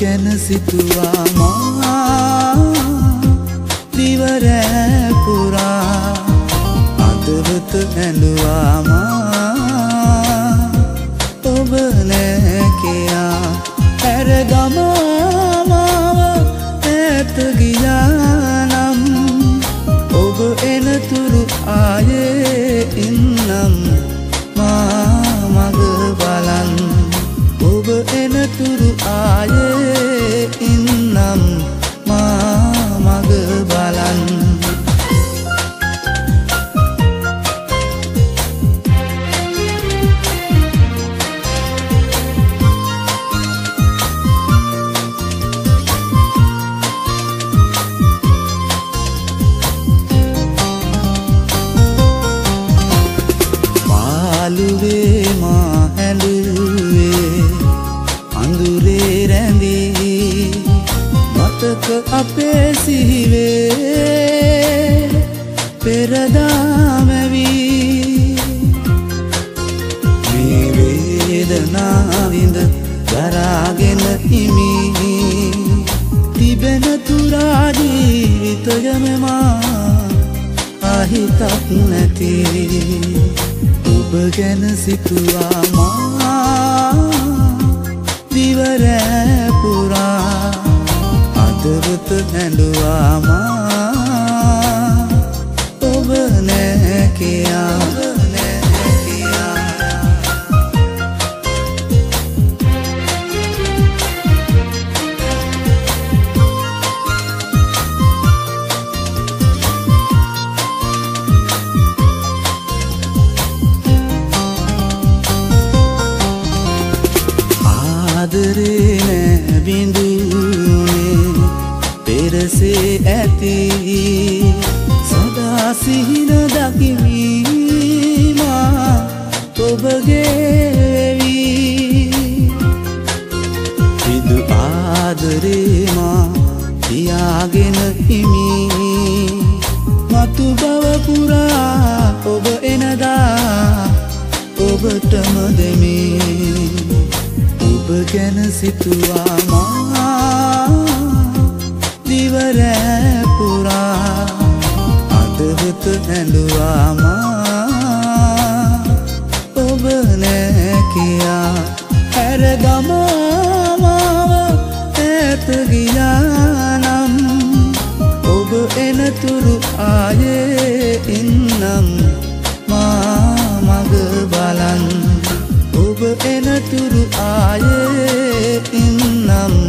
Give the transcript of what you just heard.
ගැන සිතුවා මා. දිවරෑ පුරා අදවත ඇඳුවා මා. ඔබ නෑකයා ඇර ගමාමාව ඇත ගියානම් ඔබ එනතුරු ආයේ මතක අපේ සිහිවේ පෙරදාමැවී මේ වේදනාවිඳ දරාගෙන හිමි තිබෙන තුරා ජීවිතයමමා අහිතක් නැති. ඔබ ගැන සිතුවා මා ආදරේ නෑ බිඳුනේ. පෙරසේ ඇති සදා සිහින දකිමීමා ඔබගේ වෙවී. විදු ආදරේමා තියාගෙන හිමි. මතු බව පුරා ඔබ එනදා ඔබටම දෙමී. ඔබ ගැන සිතුවා මා. දිවරෑ පුරා අදවත ඇඳුවා මා. ඔබ නෑකයා හැර ගමාමාව ඇත ගියානම් ඔබ එනතුරු ආයේ anam